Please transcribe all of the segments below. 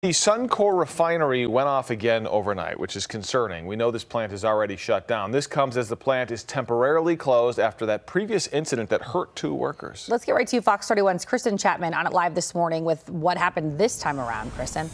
The Suncor refinery went off again overnight, which is concerning. We know this plant is already shut down. This comes as the plant is temporarily closed after that previous incident that hurt two workers. Let's get right to you, Fox 31's Kristen Chapman on it live this morning with what happened this time around. Kristen.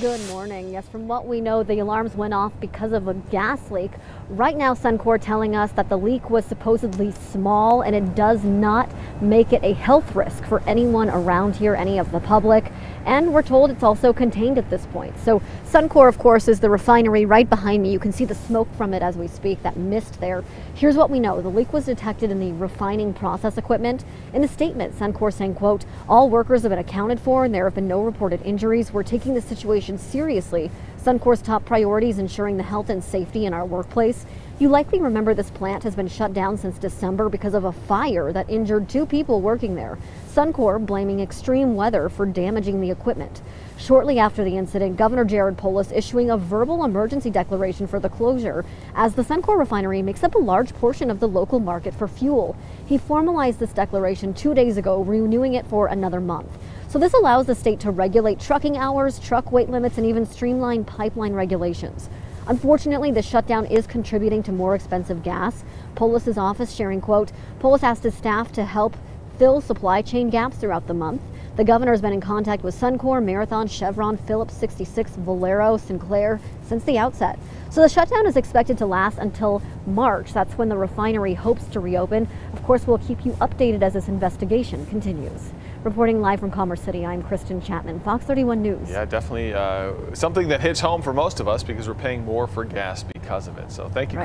Good morning. Yes, from what we know, the alarms went off because of a gas leak. Right now, Suncor telling us that the leak was supposedly small and it does not make it a health risk for anyone around here, any of the public. And we're told it's also contained at this point. So Suncor, of course, is the refinery right behind me. You can see the smoke from it as we speak, that mist there. Here's what we know. The leak was detected in the refining process equipment. In a statement, Suncor saying, quote, all workers have been accounted for and there have been no reported injuries. We're taking the situation seriously. Suncor's top priority is ensuring the health and safety in our workplace. You likely remember this plant has been shut down since December because of a fire that injured two people working there. Suncor blaming extreme weather for damaging the equipment. Shortly after the incident, Governor Jared Polis issuing a verbal emergency declaration for the closure as the Suncor refinery makes up a large portion of the local market for fuel. He formalized this declaration two days ago, renewing it for another month. So this allows the state to regulate trucking hours, truck weight limits, and even streamline pipeline regulations. Unfortunately, the shutdown is contributing to more expensive gas. Polis's office sharing, quote, Polis asked his staff to help fill supply chain gaps throughout the month. The governor has been in contact with Suncor, Marathon, Chevron, Phillips 66, Valero, Sinclair since the outset. So the shutdown is expected to last until March. That's when the refinery hopes to reopen. Of course, we'll keep you updated as this investigation continues. Reporting live from Commerce City, I'm Kristen Chapman, Fox 31 News. Yeah, definitely uh, something that hits home for most of us because we're paying more for gas because of it. So thank you. Right.